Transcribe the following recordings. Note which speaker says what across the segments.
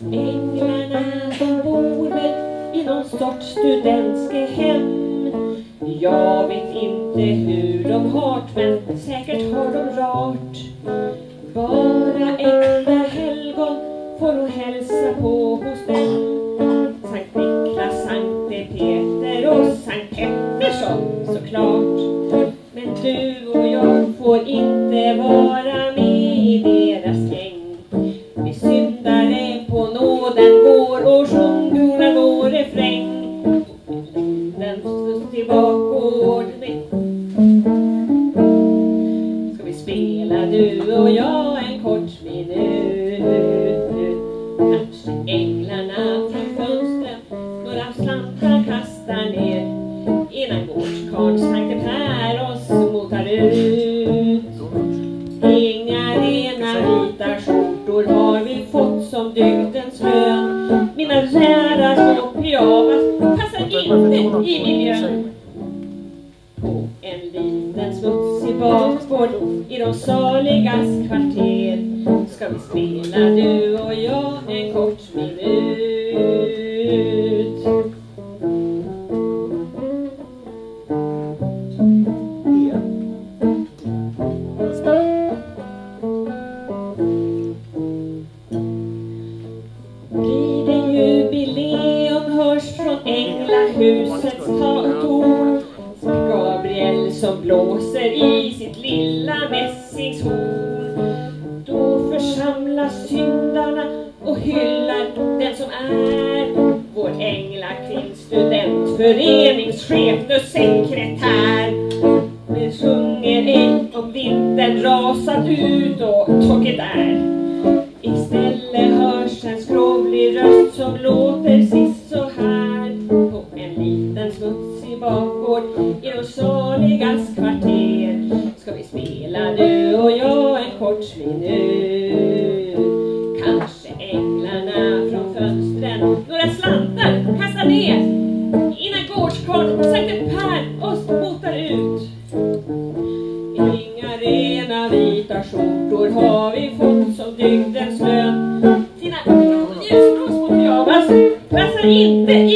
Speaker 1: Änglarna de bor med i någon sorts studentske Jag vet inte hur de hart men säkert har de rart. Bara äkta helgon får hon hälsa på hos dem går och sjunger vår refräng. Den studsig bakgård Ska vi spela du och jag en kort minut? Kanske änglarna från fönstren några slantar kastar ner innan gårdskarln Sankte Per Kära små pyjamas passar inte i miljön. På en liten smutsig bakgård i de saligas kvarter ska vi spela du husets torn Gabriel som blåser i sitt lilla mässingshorn. Då församlas syndarna och hyllar den som är vår änglakvinnstudent, studentföreningschef nu sekretär Vi sjunger ej om vintern rasat ut och torket är. Inga rena vita skjortor har vi fått som dygdens lön. Dina ljusblås mot pyjamas passar inte i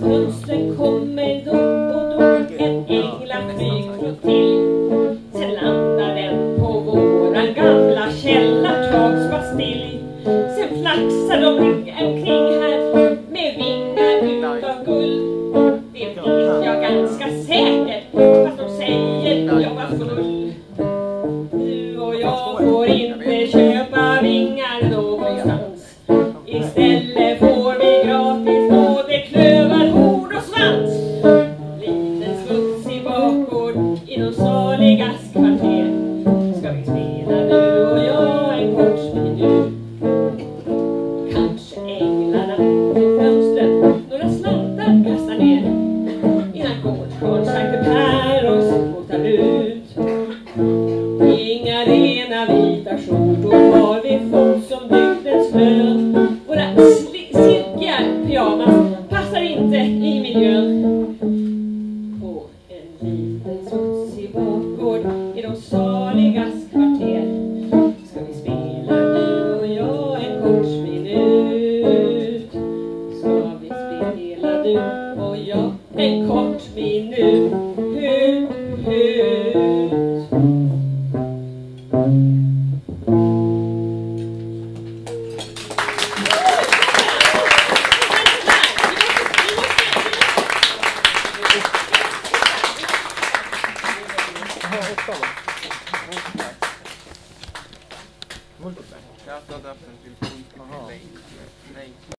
Speaker 1: Fönstren kommer då och då en. Sen landar den på våran gamla. Sen flaxar de omkring här Kanske änglarna från fönstren några slantar kastar ner. Innan gårdskarln Sankte Per oss båtar ut. Inga rena vin
Speaker 2: Molto bene.
Speaker 3: Molto bene. Ah.